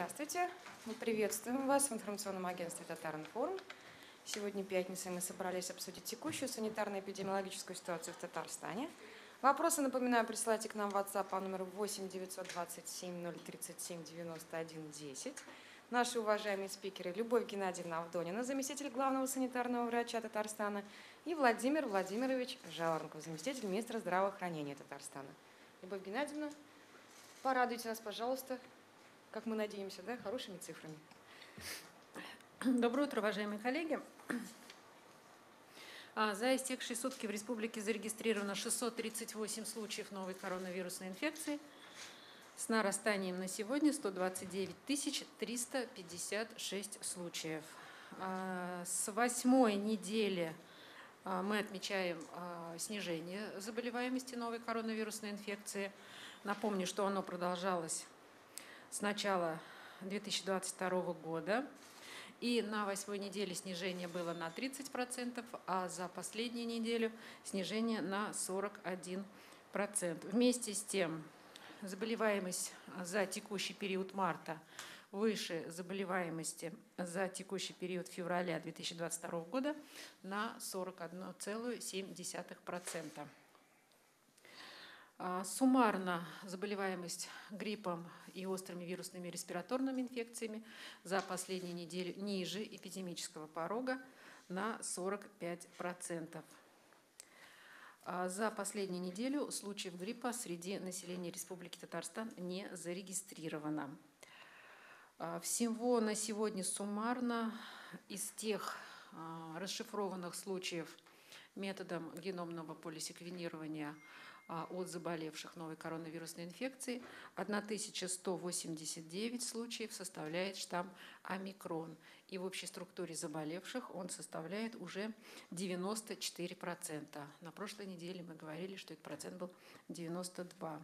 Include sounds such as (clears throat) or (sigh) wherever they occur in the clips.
Здравствуйте. Мы приветствуем вас в информационном агентстве «Татаринформ». Сегодня пятница, и мы собрались обсудить текущую санитарно-эпидемиологическую ситуацию в Татарстане. Вопросы, напоминаю, присылайте к нам в WhatsApp по номеру 8 927 037 91 10. Наши уважаемые спикеры Любовь Геннадьевна Авдонина, заместитель главного санитарного врача Татарстана, и Владимир Владимирович Жаворонков, заместитель министра здравоохранения Татарстана. Любовь Геннадьевна, порадуйте нас, пожалуйста, как мы надеемся, да, хорошими цифрами. (clears throat) Доброе утро, уважаемые коллеги. А, за истекшие сутки в республике зарегистрировано 638 случаев новой коронавирусной инфекции с нарастанием на сегодня 129 356 случаев. А, с восьмой недели а, мы отмечаем снижение заболеваемости новой коронавирусной инфекции. Напомню, что оно продолжалось с начала 2022 года. И на восьмой неделе снижение было на 30%, а за последнюю неделю снижение на 41%. Вместе с тем заболеваемость за текущий период марта выше заболеваемости за текущий период февраля 2022 года на 41,7%. А, суммарно заболеваемость гриппом и острыми вирусными респираторными инфекциями за последнюю неделю ниже эпидемического порога на 45%. А за последнюю неделю случаев гриппа среди населения Республики Татарстан не зарегистрировано. А, всего на сегодня суммарно из тех расшифрованных случаев методом геномного полисеквенирования – а, от заболевших новой коронавирусной инфекцией. 1189 случаев составляет штамм омикрон. И в общей структуре заболевших он составляет уже 94%. На прошлой неделе мы говорили, что этот процент был 92%.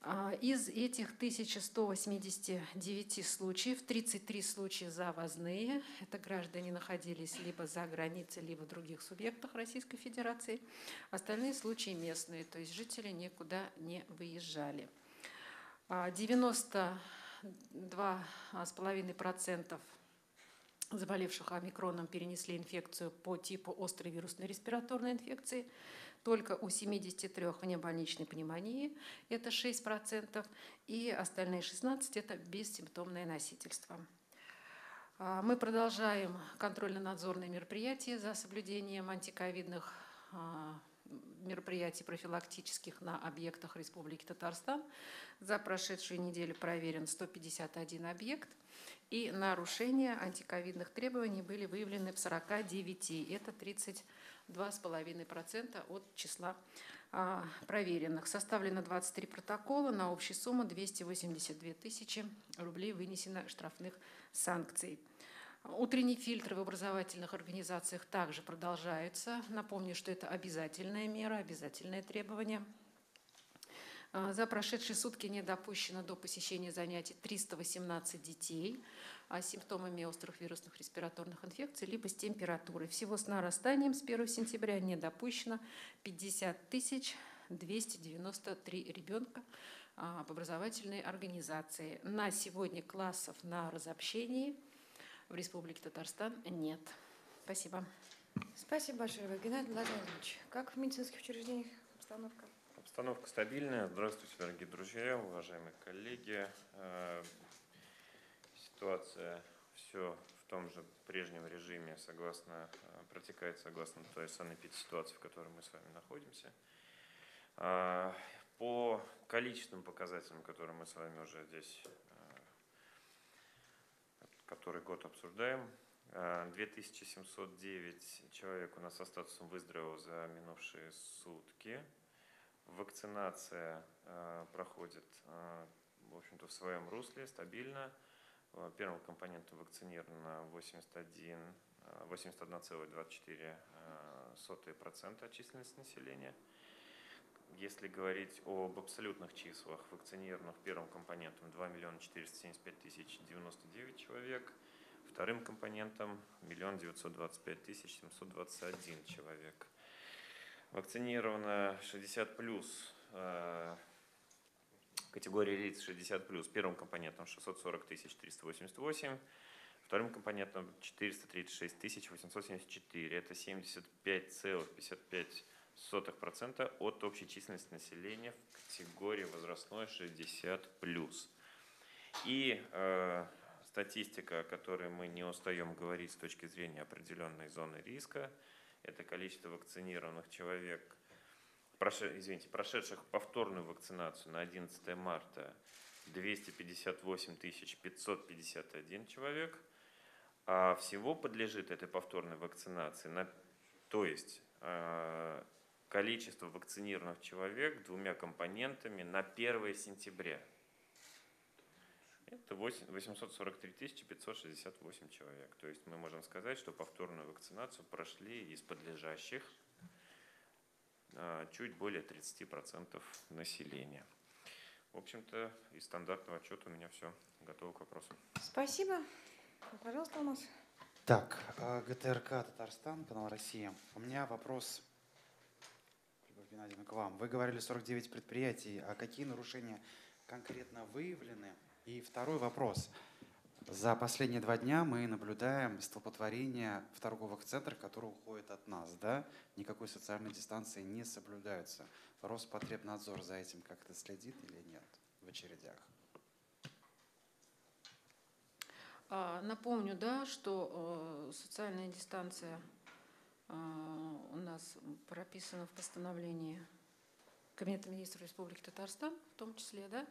А, из этих 1189 случаев 33 случая завозные. Это граждане находились либо за границей, либо в других субъектах Российской Федерации. Остальные случаи местные, то есть жители никуда не выезжали. 92,5% а, заболевших омикроном перенесли инфекцию по типу острой вирусной респираторной инфекции – только у 73 внебольничной пневмонии, это 6%, и остальные 16% это бессимптомное носительство. А, мы продолжаем контрольно-надзорные мероприятия за соблюдением антиковидных а, мероприятий профилактических на объектах Республики Татарстан. За прошедшую неделю проверен 151 объект, и нарушения антиковидных требований были выявлены в 49. Это 30 2,5% от числа а, проверенных. Составлено 23 протокола на общую сумму 282 тысячи рублей вынесено штрафных санкций. Утренние фильтры в образовательных организациях также продолжаются. Напомню, что это обязательная мера, обязательное требование – за прошедшие сутки не допущено до посещения занятий 318 детей с симптомами острых вирусных респираторных инфекций, либо с температурой. Всего с нарастанием с 1 сентября не допущено 50 тысяч 293 ребенка а, в образовательной организации. На сегодня классов на разобщении в Республике Татарстан нет. Спасибо. Спасибо большое, Геннадий Владимирович. Как в медицинских учреждениях обстановка? Обстановка стабильная. Здравствуйте, дорогие друзья, уважаемые коллеги. Э, ситуация все в том же прежнем режиме, согласно, э, протекает согласно той санэпид-ситуации, в которой мы с вами находимся. Э, по количественным показателям, которые мы с вами уже здесь который год обсуждаем, 2709 человек у нас со статусом выздоровел за минувшие сутки. Вакцинация э, проходит э, в общем-то, в своем русле, стабильно. Э, первым компонентом вакцинировано 81, 81,24% от численности населения. Если говорить об абсолютных числах, вакцинированных первым компонентом 2 миллиона 475 тысяч 99 человек, вторым компонентом 1 925 тысяч 721 человек – Вакцинировано 60 плюс Категория лиц 60+, первым компонентом 640 388, вторым компонентом 436 874. Это 75,55% от общей численности населения в категории возрастной 60+. И э, статистика, о которой мы не устаем говорить с точки зрения определенной зоны риска, это количество вакцинированных человек, проше, извините, прошедших повторную вакцинацию на 11 марта 258 551 человек, а всего подлежит этой повторной вакцинации, на, то есть э, количество вакцинированных человек двумя компонентами на 1 сентября – это 843 568 человек. То есть мы можем сказать, что повторную вакцинацию прошли из подлежащих а, чуть более 30% населения. В общем-то, из стандартного отчета у меня все готово к вопросу. Спасибо. Пожалуйста, у нас. Так, а, ГТРК Татарстан, канал Россия. У меня вопрос, Любовь Геннадьевна, к вам. Вы говорили 49 предприятий. А какие нарушения конкретно выявлены? И второй вопрос. За последние два дня мы наблюдаем столпотворение в торговых центрах, которые уходят от нас. Да? Никакой социальной дистанции не соблюдается. Роспотребнадзор за этим как-то следит или нет в очередях? А, напомню, да, что э, социальная дистанция э, у нас прописана в постановлении Кабинета министров Республики Татарстан, в том числе, да,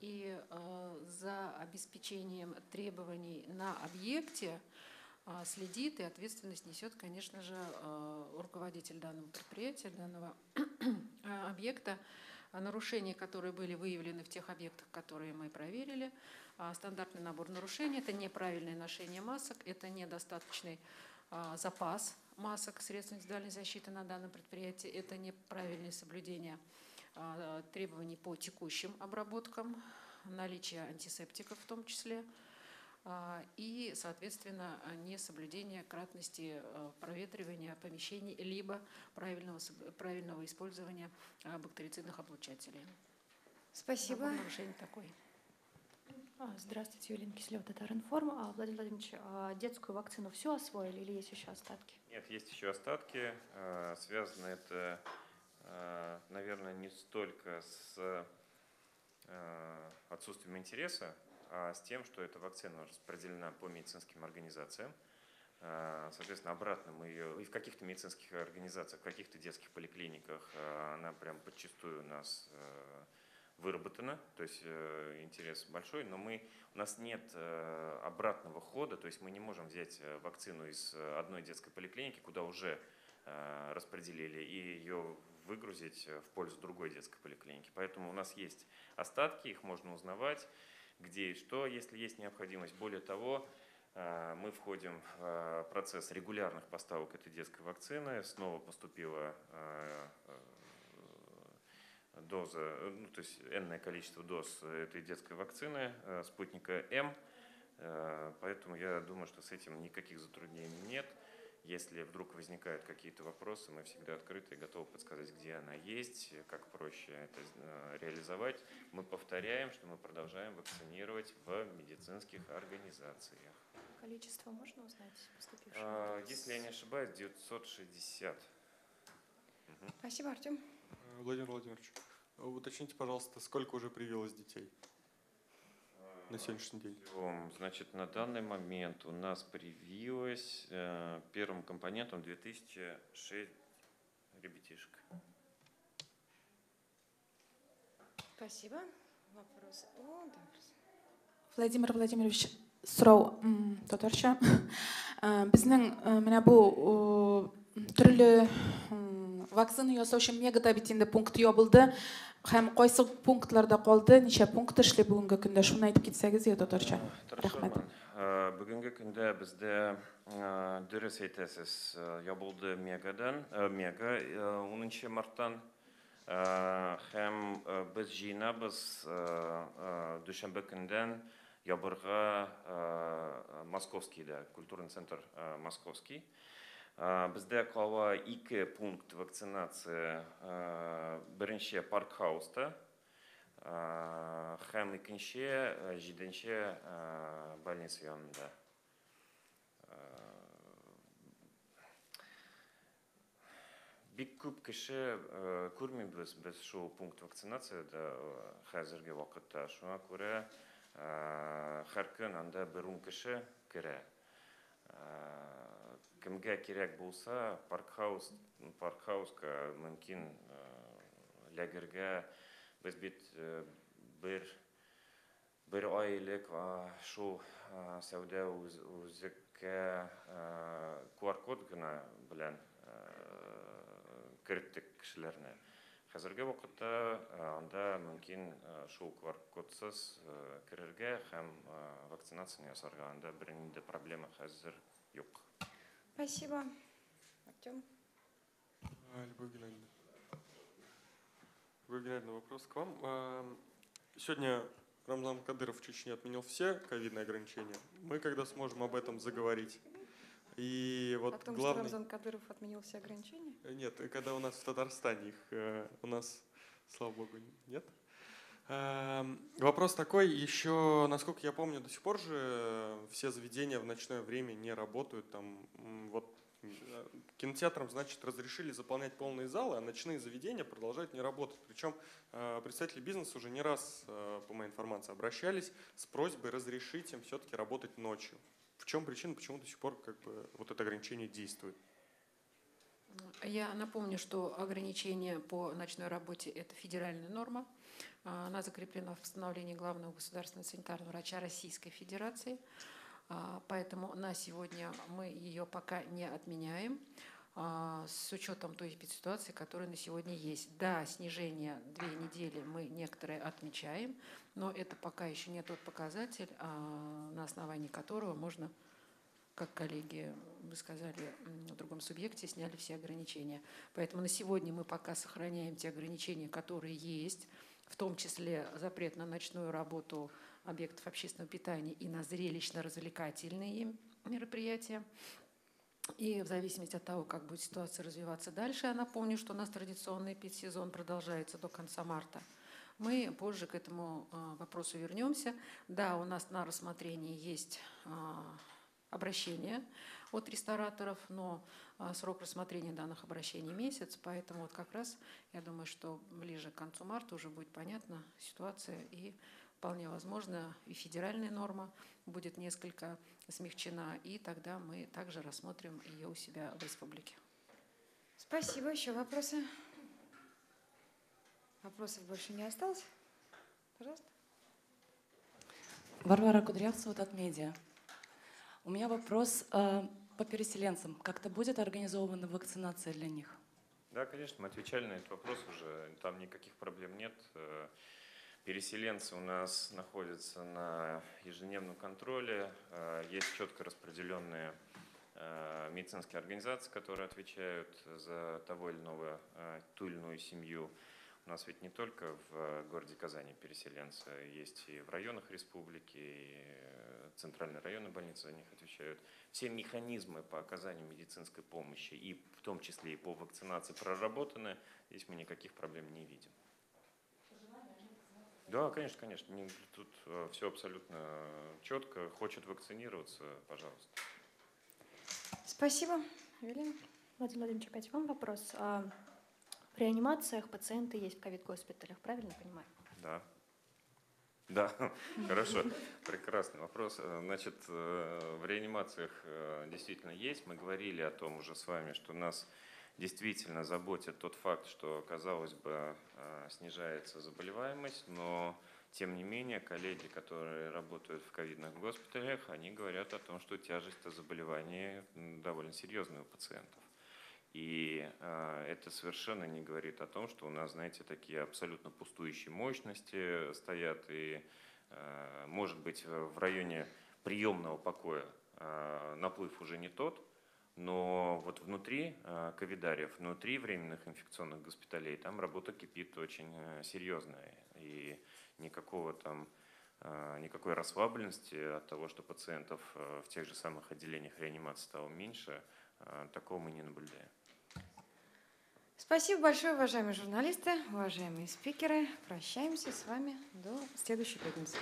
и э, за обеспечением требований на объекте э, следит и ответственность несет, конечно же, э, руководитель данного предприятия, данного объекта. Нарушения, которые были выявлены в тех объектах, которые мы проверили, стандартный набор нарушений – это неправильное ношение масок, это недостаточный запас масок, средств индивидуальной защиты на данном предприятии, это неправильное соблюдение требований по текущим обработкам, наличие антисептиков в том числе, а, и, соответственно, несоблюдение кратности а, проветривания помещений либо правильного, правильного использования бактерицидных облучателей. Спасибо. Нарушение такое. Здравствуйте, Юлия Киселева, Татаринформ. Владимир Владимирович, детскую вакцину все освоили или есть еще остатки? Нет, есть еще остатки. Связано это наверное, не столько с э, отсутствием интереса, а с тем, что эта вакцина распределена по медицинским организациям. Э, соответственно, обратно мы ее и в каких-то медицинских организациях, в каких-то детских поликлиниках она прям подчастую у нас выработана, то есть интерес большой, но мы, у нас нет обратного хода, то есть мы не можем взять вакцину из одной детской поликлиники, куда уже распределили, и ее выгрузить э, в пользу другой детской поликлиники. Поэтому у нас есть остатки, их можно узнавать, где и что, если есть необходимость. Более того, э, мы входим в э, процесс регулярных поставок этой детской вакцины. Снова поступила доза, ну, то есть энное количество доз этой детской вакцины спутника М. Поэтому я думаю, что с этим никаких затруднений нет. Если вдруг возникают какие-то вопросы, мы всегда открыты и готовы подсказать, где она есть, как проще это э, реализовать. Мы повторяем, что мы продолжаем вакцинировать в медицинских организациях. Количество можно узнать поступивших? А, если я не ошибаюсь, 960. Угу. Спасибо, Артем. Владимир Владимирович, уточните, пожалуйста, сколько уже привилось детей? на сегодняшний день? Значит, на данный момент у нас привилось э, первым компонентом 2006 ребятишек. Спасибо. Вопрос. О, да. Владимир Владимирович сұрау татарша біздің мына бұл түрлі вакцина жасаушы мегатабитинде пункт ябылды Һәм кайсы пунктларда калды ничә пункт эшле бүгенге көндә? Шуны әйтеп китсәгез йә татарча. Рәхмәт. Бүгенге көндә бездә дөрес әйтәсез ябылды мегадан мега 10 марттан. Һәм без җыенабыз дүшәмбе көндән ябырга московскийда культурный центр московский бізде қала екі пункт вакцинация бірінші паркхауста һәм екінші жетінші больница янында бик көп кеше көрмейбіз біз шоу пункт вакцинацияда қазіргі уақытта шуңа күрә һәр күн анда бір он кімге керек болса паркхаус паркхаусқа мүмкін э, лагерьге біз бит бір бір айлық шу э, сәуде өзікке э, qr код гына білән кіріттік кішілеріне қазіргі уақытта анда мүмкін шул qr кодсыз кірерге һәм вакцинация ясарға анда бір проблема қазір жо'қ Спасибо. Артем. А, Любовь Геннадьевна. Любовь Геннадьевна, вопрос к вам. А, Сегодня Рамзан Кадыров в Чечне отменил все ковидные ограничения. Мы когда сможем об этом заговорить? И вот О том, главный... что Рамзан Кадыров отменил все ограничения? Нет, когда у нас в Татарстане их, э, у нас, слава богу, нет. Эм, Вопрос такой, еще, насколько я помню, до сих пор же все заведения в ночное время не работают. Там, вот э, кинотеатрам, значит, разрешили заполнять полные залы, а ночные заведения продолжают не работать. Причем э, представители бизнеса уже не раз, э, по моей информации, обращались с просьбой разрешить им все-таки работать ночью. В чем причина, почему до сих пор как бы, вот это ограничение действует? Я напомню, что ограничение по ночной работе – это федеральная норма. А, Она закреплена в постановлении главного государственного санитарного врача Российской Федерации. А, Поэтому на сегодня мы ее пока не отменяем а, с учетом той ситуации, которая на сегодня есть. Да, снижение две недели мы некоторые отмечаем, но это пока еще не тот показатель, на основании которого можно как коллеги, вы сказали, в другом субъекте сняли все ограничения. Поэтому на сегодня мы пока сохраняем те ограничения, которые есть, в том числе запрет на ночную работу объектов общественного питания и на зрелищно-развлекательные мероприятия. И в зависимости от того, как будет ситуация развиваться дальше, я напомню, что у нас традиционный пит-сезон продолжается до конца марта. Мы позже к этому а, вопросу вернемся. Да, у нас на рассмотрении есть а, обращения от рестораторов, но а, срок рассмотрения данных обращений месяц, поэтому вот как раз я думаю, что ближе к концу марта уже будет понятна ситуация и вполне возможно и федеральная норма будет несколько смягчена, и тогда мы также рассмотрим ее у себя в республике. Спасибо. Еще вопросы? Вопросов больше не осталось? Пожалуйста. Варвара Кудрявцева, от медиа. У меня вопрос э, по переселенцам. Как-то будет организована вакцинация для них? Да, конечно, мы отвечали на этот вопрос уже, там никаких проблем нет. Э, Переселенцы у нас находятся на ежедневном контроле, Э, есть четко распределенные э, медицинские организации, которые отвечают за того или иного, ту или иную семью. У нас ведь не только в городе Казани переселенцы, есть и в районах республики, и э, центральные районные больницы за них отвечают. Все механизмы по оказанию медицинской помощи, и в том числе и по вакцинации проработаны, здесь мы никаких проблем не видим. Да, конечно, конечно. Не- Тут все абсолютно четко. Хочет вакцинироваться, пожалуйста. Спасибо. Эвелина. Владимир Владимирович, опять вам вопрос. В реанимациях пациенты есть в ковид-госпиталях, правильно понимаю? Да. Да, (laughs) хорошо, прекрасный вопрос. Э, Значит, э, в реанимациях э, действительно есть. Мы говорили о том уже с вами, что нас действительно заботит тот факт, что, казалось бы, снижается заболеваемость, но тем не менее коллеги, которые работают в ковидных госпиталях, они говорят о том, что тяжесть заболевания довольно серьезная у пациентов. И э, это совершенно не говорит о том, что у нас, знаете, такие абсолютно пустующие мощности стоят, и, э, может быть, в районе приемного покоя э, наплыв уже не тот, но вот внутри ковидариев, внутри временных инфекционных госпиталей, там работа кипит очень э, серьезная. И никакого там никакой расслабленности от того, что пациентов э, в тех же самых отделениях реанимации стало меньше, такого мы не наблюдаем. Спасибо большое, уважаемые журналисты, уважаемые спикеры. Прощаемся с вами до следующей пятницы.